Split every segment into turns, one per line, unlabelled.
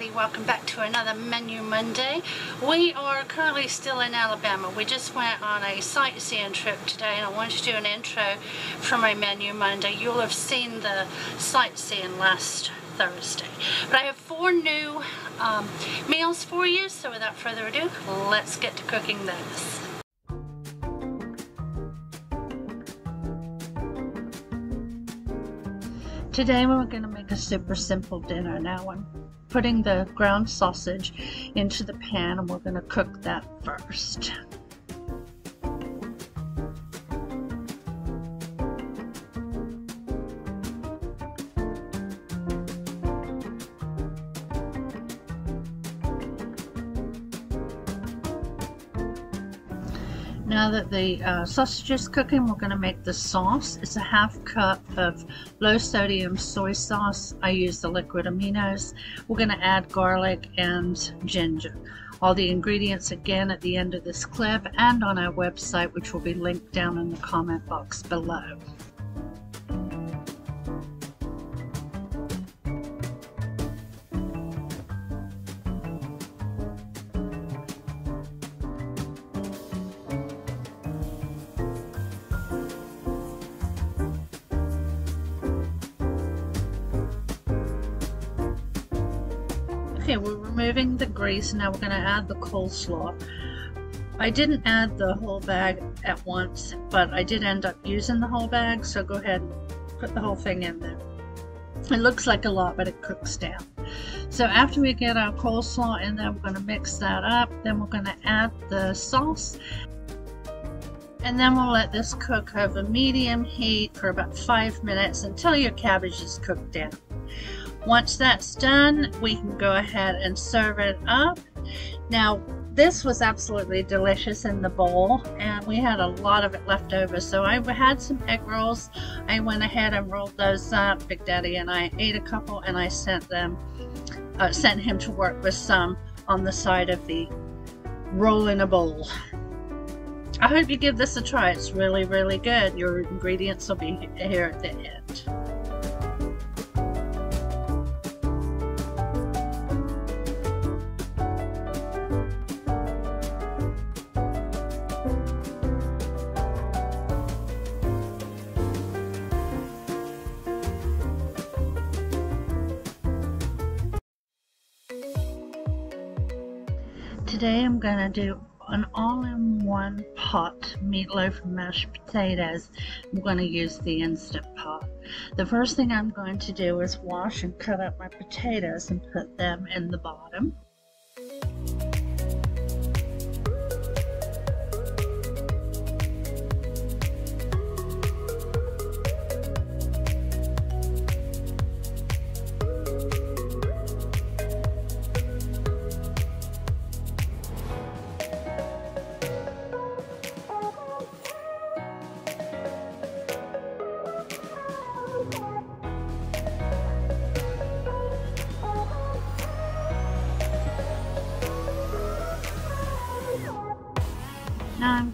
everybody. Welcome back to another Menu Monday. We are currently still in Alabama. We just went on a sightseeing trip today and I wanted to do an intro for my Menu Monday. You'll have seen the sightseeing last Thursday. But I have four new um, meals for you, so without further ado, let's get to cooking those. Today we're going to make a super simple dinner. Now I'm putting the ground sausage into the pan and we're going to cook that first. The uh, sausage is cooking, we're going to make the sauce. It's a half cup of low sodium soy sauce. I use the liquid aminos. We're going to add garlic and ginger. All the ingredients again at the end of this clip and on our website, which will be linked down in the comment box below. Okay, we're removing the grease. Now we're going to add the coleslaw. I didn't add the whole bag at once, but I did end up using the whole bag, so go ahead and put the whole thing in there. It looks like a lot, but it cooks down. So after we get our coleslaw in there, we're going to mix that up. Then we're going to add the sauce. And then we'll let this cook over medium heat for about five minutes until your cabbage is cooked down. Once that's done, we can go ahead and serve it up. Now, this was absolutely delicious in the bowl, and we had a lot of it left over. So I had some egg rolls. I went ahead and rolled those up. Big Daddy and I ate a couple, and I sent them, uh, sent him to work with some on the side of the roll in a bowl. I hope you give this a try. It's really, really good. Your ingredients will be here at the end. Today I'm going to do an all-in-one pot meatloaf and mashed potatoes. I'm going to use the Instant Pot. The first thing I'm going to do is wash and cut up my potatoes and put them in the bottom.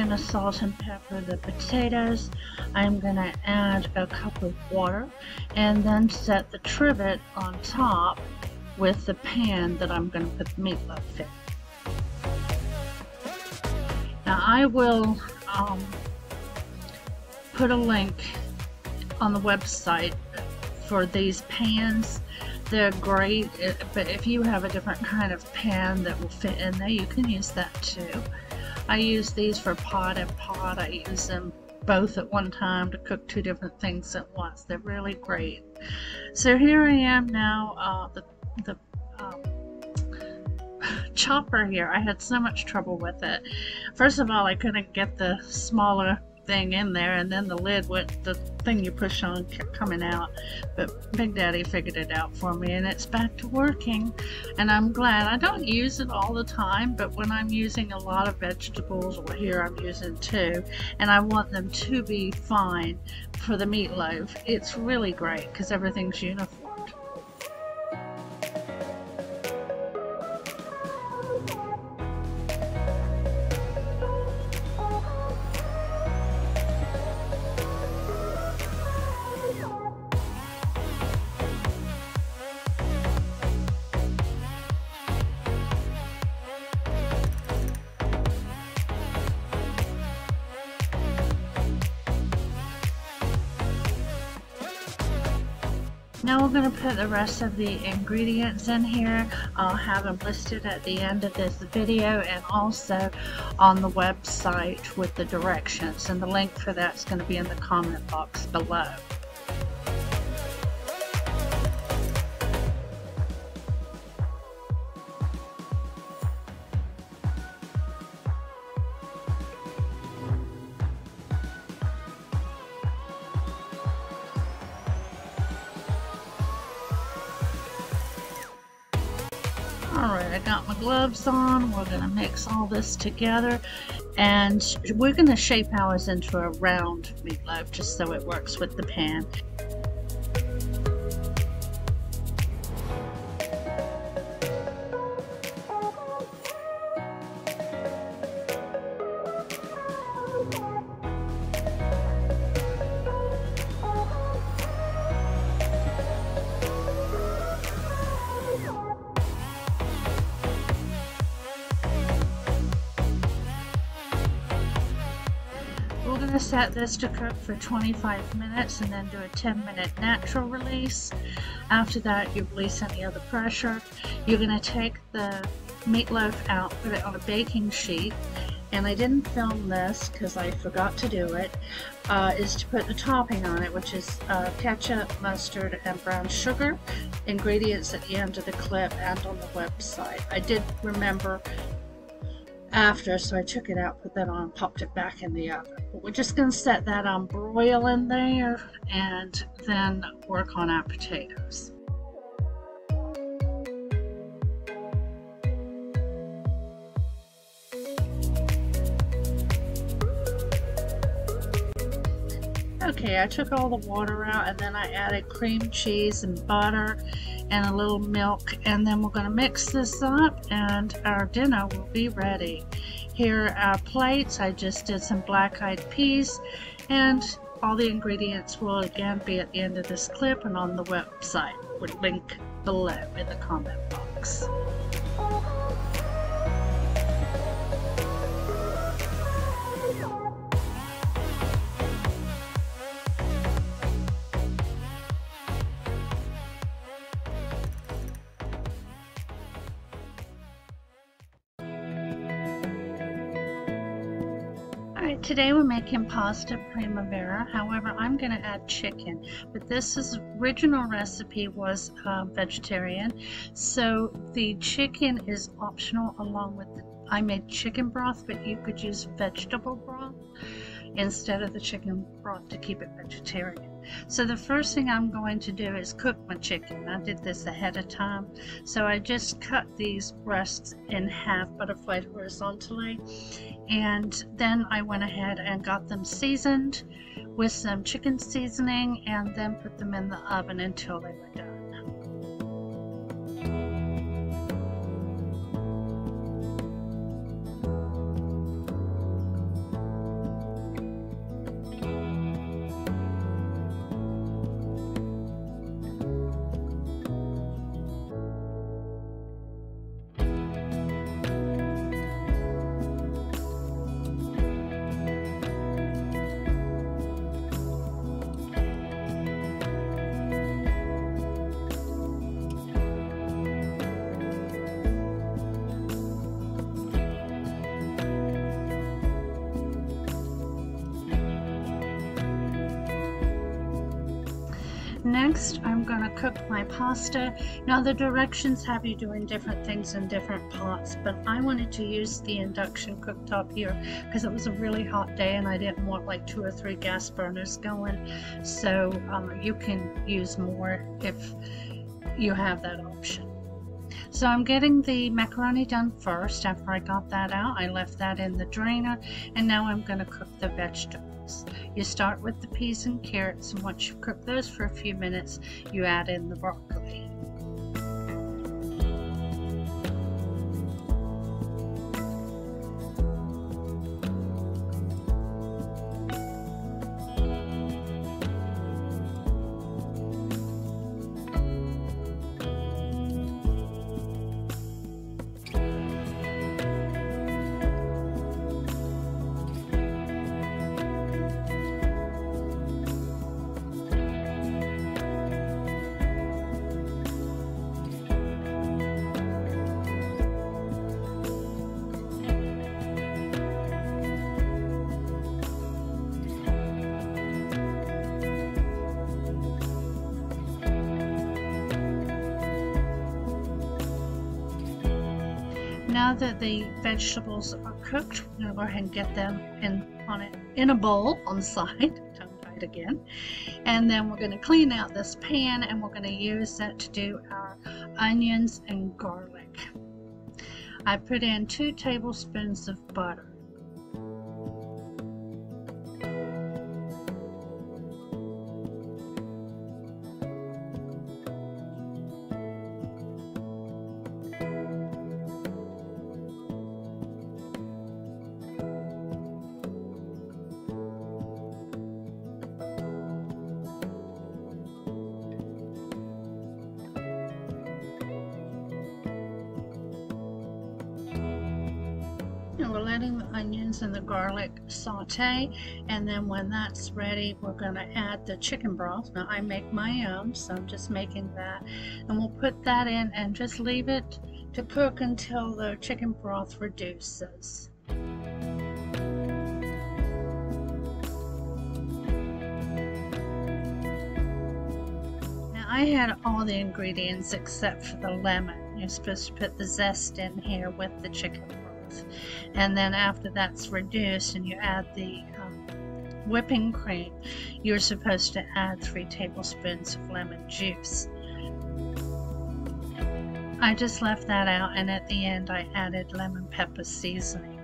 To salt and pepper the potatoes. I'm to add a cup of water and then set the trivet on top with the pan that I'm to put the meatloaf in. Now I will um, put a link on the website for these pans. They're great, but if you have a different kind of pan that will fit in there, you can use that too. I use these for pot and pot. I use them both at one time to cook two different things at once. They're really great. So here I am now, uh, the, the um, chopper here. I had so much trouble with it. First of all, I couldn't get the smaller thing in there and then the lid with the thing you push on kept coming out. But Big Daddy figured it out for me and it's back to working. And I'm glad. I don't use it all the time but when I'm using a lot of vegetables or here I'm using two and I want them to be fine for the meatloaf. It's really great because everything's uniform Now we're going to put the rest of the ingredients in here. I'll have them listed at the end of this video and also on the website with the directions and the link for that's going to be in the comment box below. I got my gloves on. We're going to mix all this together and we're going to shape ours into a round meatloaf just so it works with the pan. Set this to cook for 25 minutes and then do a 10 minute natural release. After that, you release any other pressure. You're going to take the meatloaf out, put it on a baking sheet, and I didn't film this because I forgot to do it. Uh, is to put the topping on it, which is uh, ketchup, mustard, and brown sugar. Ingredients at the end of the clip and on the website. I did remember after, so I took it out, put that on, popped it back in the oven. But we're just going to set that on broil in there and then work on our potatoes. Okay, I took all the water out and then I added cream cheese and butter and a little milk and then we're going to mix this up and our dinner will be ready. Here are our plates. I just did some black-eyed peas and all the ingredients will again be at the end of this clip and on the website with link below in the comment box. Today we're making pasta primavera. However, I'm going to add chicken. But this is, original recipe was uh, vegetarian. So the chicken is optional along with the, I made chicken broth, but you could use vegetable broth instead of the chicken broth to keep it vegetarian. So the first thing I'm going to do is cook my chicken. I did this ahead of time. So I just cut these breasts in half, butterflied horizontally. And then I went ahead and got them seasoned with some chicken seasoning and then put them in the oven until they were done. Next, I'm going to cook my pasta. Now the directions have you doing different things in different pots, but I wanted to use the induction cooktop here because it was a really hot day and I didn't want like two or three gas burners going. So um, you can use more if you have that option. So I'm getting the macaroni done first. After I got that out, I left that in the drainer and now I'm going to cook the vegetables. You start with the peas and carrots, and once you cook those for a few minutes, you add in the broccoli. Now that the vegetables are cooked, we're going to go ahead and get them in on it in a bowl on the side. Tongue tied again. And then we're going to clean out this pan and we're going to use it to do our onions and garlic. I put in two tablespoons of butter. We're letting the onions and the garlic saute and then when that's ready we're going to add the chicken broth. Now I make my own so I'm just making that and we'll put that in and just leave it to cook until the chicken broth reduces. Now I had all the ingredients except for the lemon. You're supposed to put the zest in here with the chicken broth and then after that's reduced and you add the um, whipping cream you're supposed to add three tablespoons of lemon juice. I just left that out and at the end I added lemon pepper seasoning.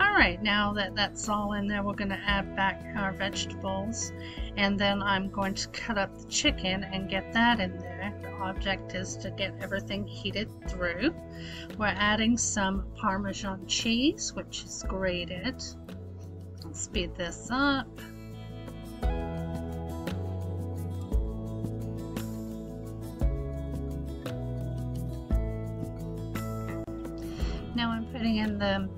Alright, now that that's all in there, we're going to add back our vegetables and then I'm going to cut up the chicken and get that in there. The object is to get everything heated through. We're adding some Parmesan cheese, which is grated. Speed this up. Now I'm putting in the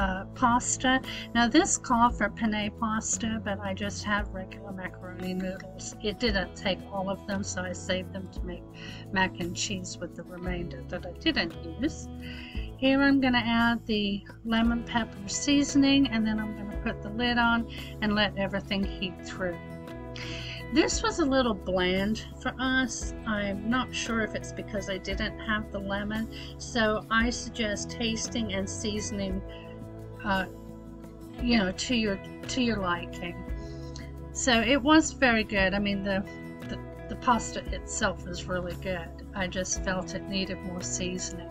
uh, pasta. Now this called for penne pasta, but I just have regular macaroni noodles. It didn't take all of them, so I saved them to make mac and cheese with the remainder that I didn't use. Here I'm going to add the lemon pepper seasoning, and then I'm going to put the lid on and let everything heat through. This was a little bland for us. I'm not sure if it's because I didn't have the lemon, so I suggest tasting and seasoning uh, you know, to your to your liking. So it was very good. I mean, the, the the pasta itself was really good. I just felt it needed more seasoning.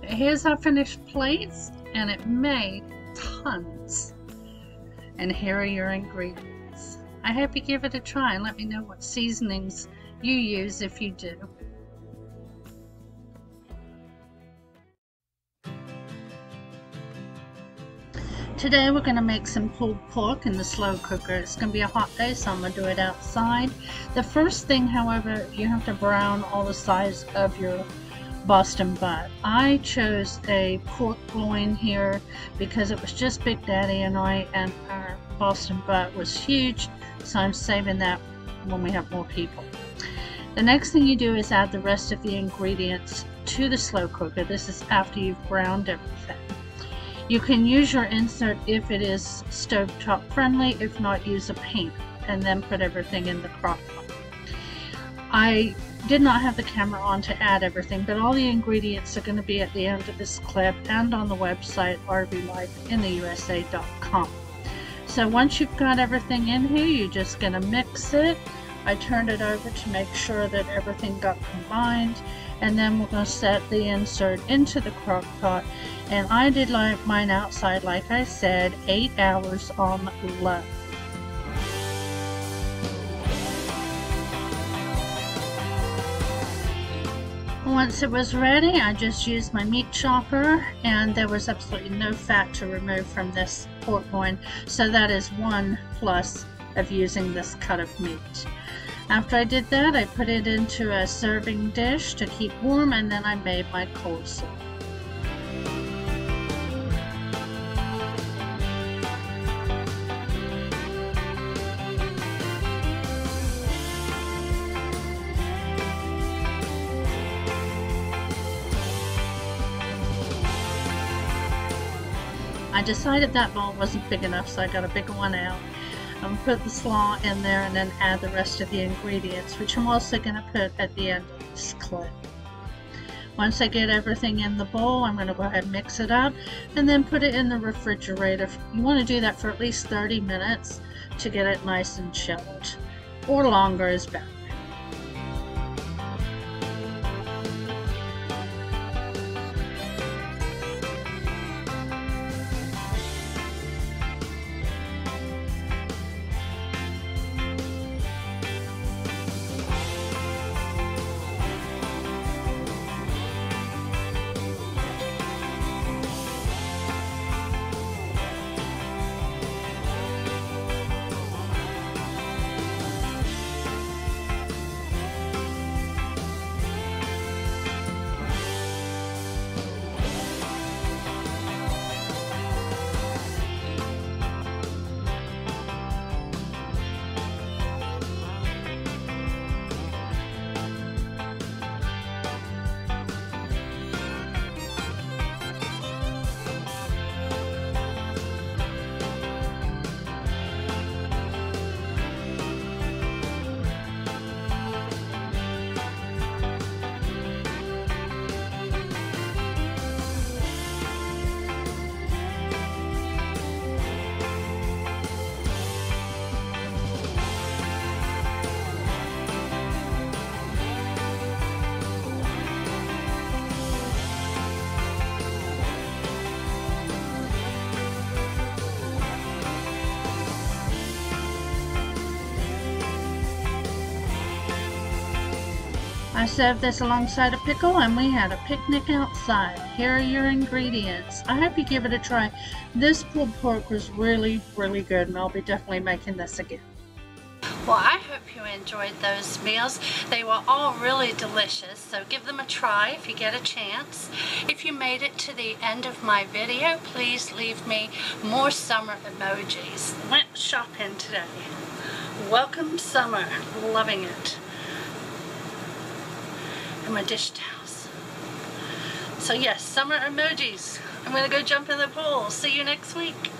But here's our finished plates, and it made tons. And here are your ingredients. I hope you give it a try and let me know what seasonings you use if you do. Today we're going to make some pulled pork in the slow cooker. It's going to be a hot day so I'm going to do it outside. The first thing however you have to brown all the sides of your Boston butt. I chose a pork loin here because it was just Big Daddy and I and our Boston butt was huge so I'm saving that when we have more people. The next thing you do is add the rest of the ingredients to the slow cooker. This is after you've browned everything. You can use your insert if it is stovetop friendly, if not use a pan and then put everything in the crock pot. I did not have the camera on to add everything, but all the ingredients are going to be at the end of this clip and on the website rvlifeintheusa.com. So once you've got everything in here, you're just going to mix it. I turned it over to make sure that everything got combined and then we're going to set the insert into the crock pot and I did like mine outside like I said 8 hours on low. Once it was ready, I just used my meat chopper and there was absolutely no fat to remove from this pork loin, so that is one plus of using this cut of meat. After I did that, I put it into a serving dish to keep warm and then I made my coleslaw. I decided that bowl wasn't big enough so I got a bigger one out um, put the slaw in there and then add the rest of the ingredients, which I'm also going to put at the end of this clip. Once I get everything in the bowl, I'm going to go ahead and mix it up and then put it in the refrigerator. You want to do that for at least 30 minutes to get it nice and chilled, or longer is better. I served this alongside a pickle and we had a picnic outside. Here are your ingredients. I hope you give it a try. This pulled pork was really, really good and I'll be definitely making this again.
Well, I hope you enjoyed those meals. They were all really delicious, so give them a try if you get a chance. If you made it to the end of my video, please leave me more summer emojis. Went shopping today. Welcome summer. Loving it my dish towels. So yes, summer emojis. I'm gonna go jump in the pool. See you next week.